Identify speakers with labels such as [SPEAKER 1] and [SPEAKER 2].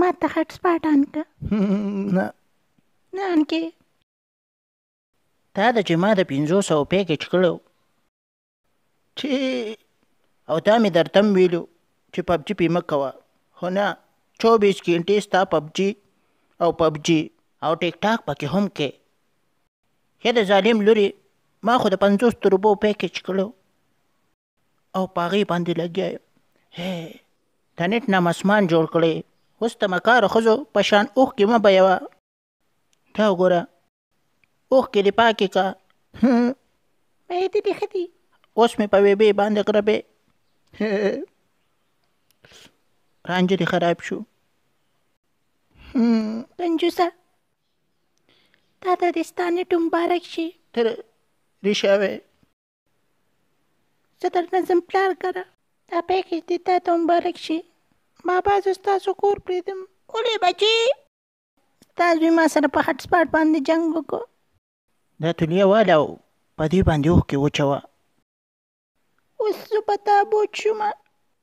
[SPEAKER 1] ما ته هټ سپاټ آن که
[SPEAKER 2] نه
[SPEAKER 1] نه آن کې
[SPEAKER 2] تا د چې ما د پنځو سو پیکج کړو چې او تا مې درتم ویلو چې پبجي پې مه کوه خو نه چوبیس ګنټې ستا پبجي او پبجي او ټیک ټاک پکې هم کې ښه د ظالم لوري ما خو د پنځوس روپو پیکج کړو او په هغې باندې لګیا یم هی د نېټ نه مسمان جوړ کړی اوس د مکارو ښځو په شان اوښکې مه بهوه دا وګوره اوښکې دې پاکې که
[SPEAKER 1] مهدي دې ښه دي
[SPEAKER 2] اوس مې په ویبې باندې غربې رانج دې خراب شو
[SPEAKER 1] پنجوسه تا ته دې ستا نېټ مبارک شي
[SPEAKER 2] تر ریشاوی
[SPEAKER 1] زه درنه ځم پلار کره دا پیکج دې تا ته مبارک شي بابا زه ستاسو کور پرېږدم ولې بچي ستا زوی ما سره په هټ سپاټ باندې جنګ وکړو
[SPEAKER 2] دا تلیه واله او په دې باندې اوښکې وچوه
[SPEAKER 1] اوس زه په تا بوج شوم